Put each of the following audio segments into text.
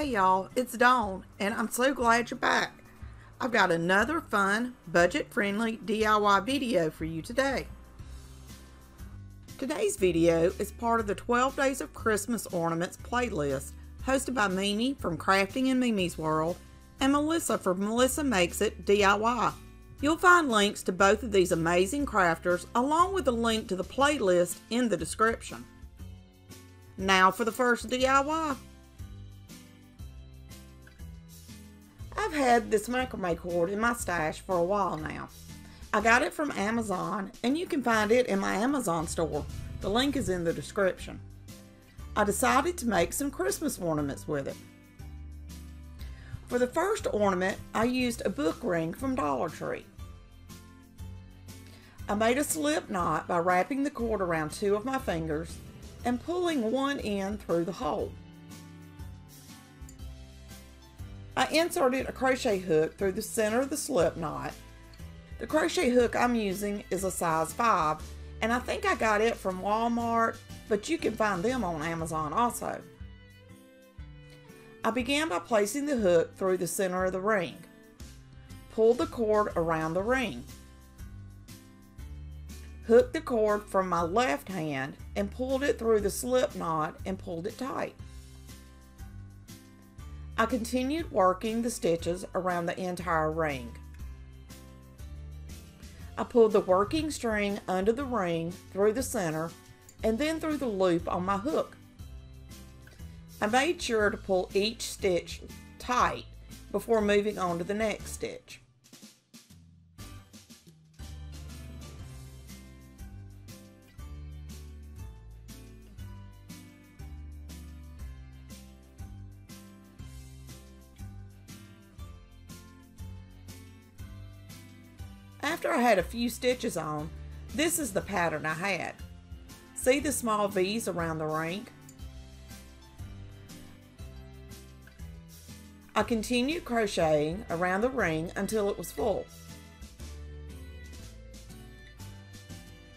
Hey y'all, it's Dawn, and I'm so glad you're back. I've got another fun, budget-friendly DIY video for you today. Today's video is part of the 12 Days of Christmas Ornaments playlist hosted by Mimi from Crafting in Mimi's World and Melissa from Melissa Makes It DIY. You'll find links to both of these amazing crafters along with a link to the playlist in the description. Now for the first DIY. I've had this cord in my stash for a while now. I got it from Amazon and you can find it in my Amazon store. The link is in the description. I decided to make some Christmas ornaments with it. For the first ornament, I used a book ring from Dollar Tree. I made a slip knot by wrapping the cord around two of my fingers and pulling one end through the hole. I inserted a crochet hook through the center of the slip knot. The crochet hook I'm using is a size 5 and I think I got it from Walmart, but you can find them on Amazon also. I began by placing the hook through the center of the ring. Pull the cord around the ring. Hooked the cord from my left hand and pulled it through the slip knot and pulled it tight. I continued working the stitches around the entire ring. I pulled the working string under the ring through the center and then through the loop on my hook. I made sure to pull each stitch tight before moving on to the next stitch. Had a few stitches on, this is the pattern I had. See the small V's around the ring? I continued crocheting around the ring until it was full.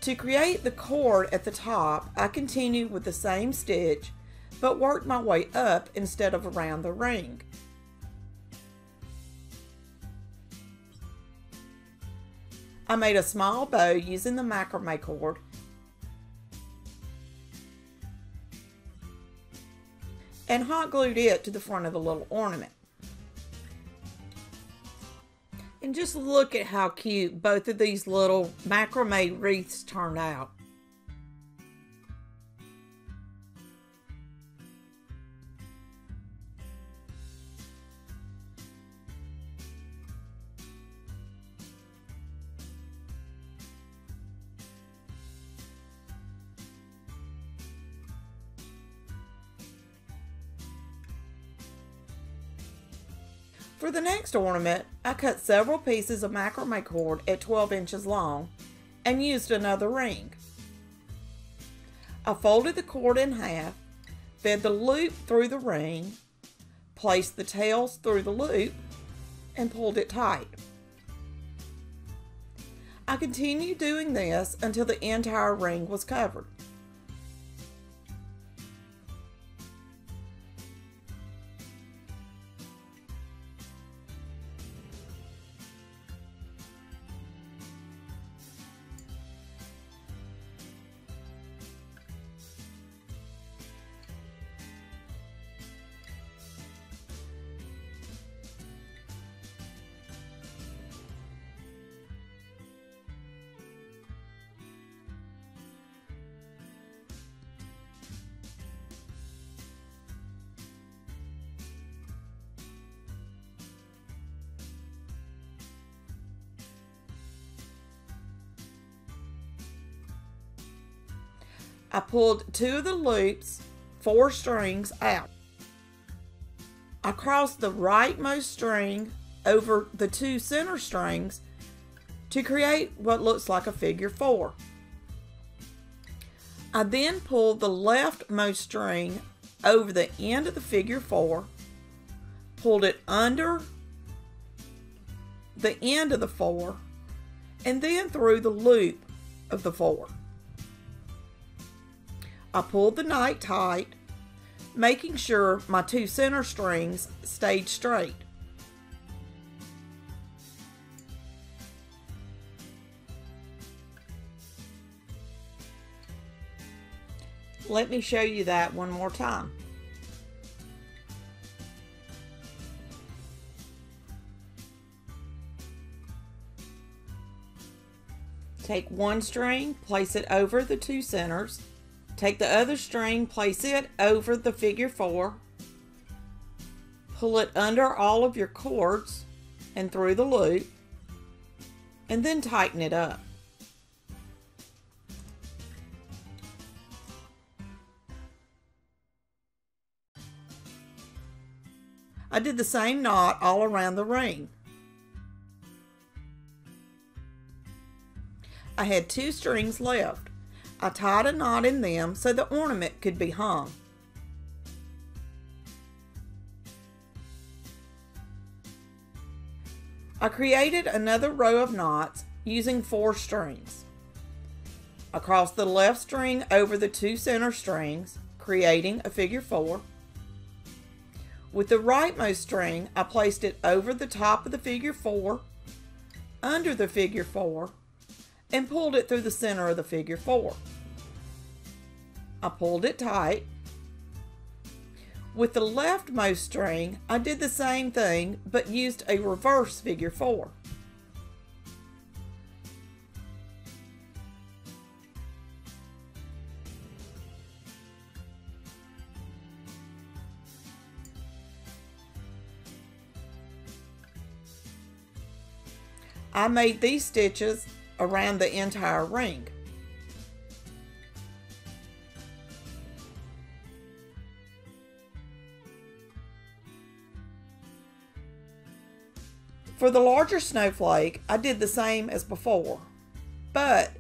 To create the cord at the top, I continued with the same stitch, but worked my way up instead of around the ring. I made a small bow using the macrame cord and hot glued it to the front of the little ornament. And just look at how cute both of these little macrame wreaths turned out. For the next ornament, I cut several pieces of macrame cord at 12 inches long and used another ring. I folded the cord in half, fed the loop through the ring, placed the tails through the loop, and pulled it tight. I continued doing this until the entire ring was covered. I pulled two of the loops, four strings out. I crossed the rightmost string over the two center strings to create what looks like a figure four. I then pulled the leftmost string over the end of the figure four, pulled it under the end of the four, and then through the loop of the four. I pulled the knot tight, making sure my two center strings stayed straight. Let me show you that one more time. Take one string, place it over the two centers. Take the other string, place it over the figure four. Pull it under all of your cords and through the loop. And then tighten it up. I did the same knot all around the ring. I had two strings left. I tied a knot in them so the ornament could be hung. I created another row of knots using four strings. Across the left string over the two center strings, creating a figure four. With the rightmost string, I placed it over the top of the figure four, under the figure four, and pulled it through the center of the figure four. I pulled it tight. With the leftmost string, I did the same thing, but used a reverse figure four. I made these stitches around the entire ring. For the larger snowflake, I did the same as before, but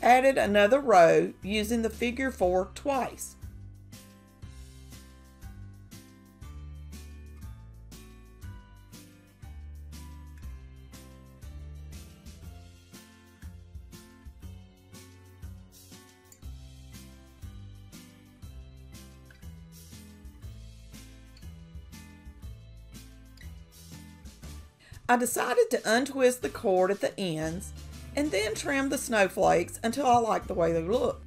added another row using the figure 4 twice. I decided to untwist the cord at the ends and then trim the snowflakes until I liked the way they looked.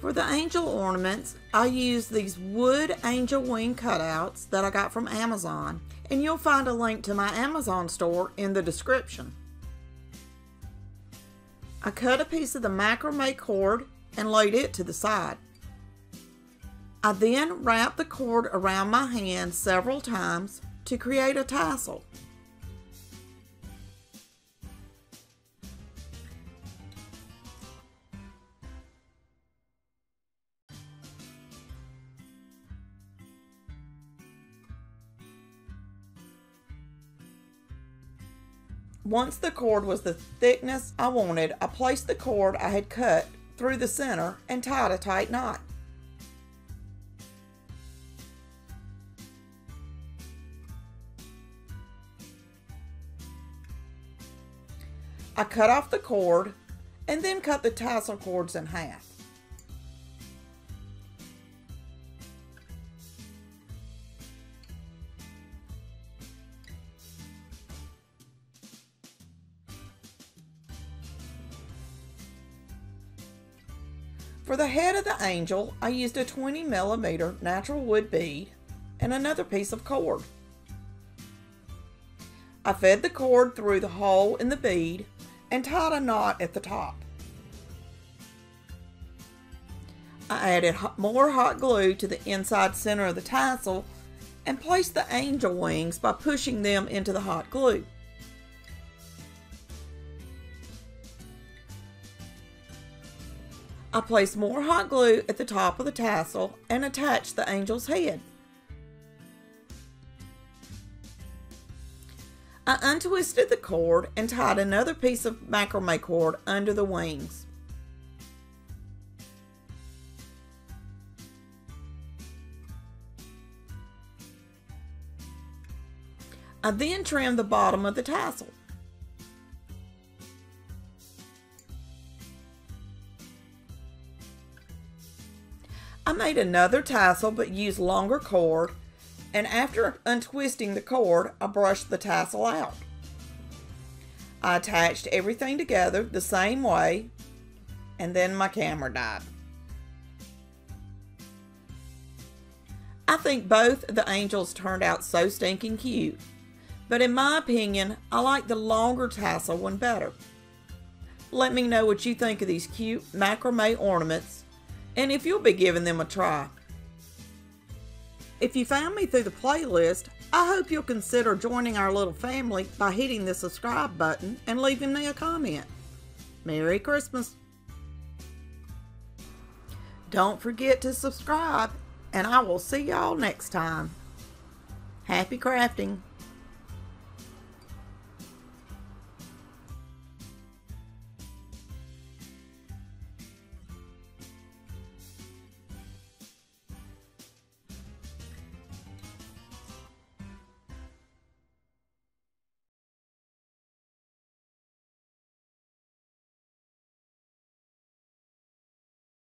For the angel ornaments, I use these wood angel wing cutouts that I got from Amazon, and you'll find a link to my Amazon store in the description. I cut a piece of the macrame cord and laid it to the side. I then wrapped the cord around my hand several times to create a tassel. Once the cord was the thickness I wanted, I placed the cord I had cut through the center and tied a tight knot. I cut off the cord and then cut the tassel cords in half. Head of the angel, I used a 20 millimeter natural wood bead and another piece of cord. I fed the cord through the hole in the bead and tied a knot at the top. I added more hot glue to the inside center of the tassel and placed the angel wings by pushing them into the hot glue. I placed more hot glue at the top of the tassel and attached the angel's head. I untwisted the cord and tied another piece of macrame cord under the wings. I then trimmed the bottom of the tassel. Another tassel but used longer cord and after untwisting the cord, I brushed the tassel out. I attached everything together the same way and then my camera died. I think both the angels turned out so stinking cute, but in my opinion, I like the longer tassel one better. Let me know what you think of these cute macrame ornaments and if you'll be giving them a try. If you found me through the playlist, I hope you'll consider joining our little family by hitting the subscribe button and leaving me a comment. Merry Christmas! Don't forget to subscribe, and I will see y'all next time. Happy crafting!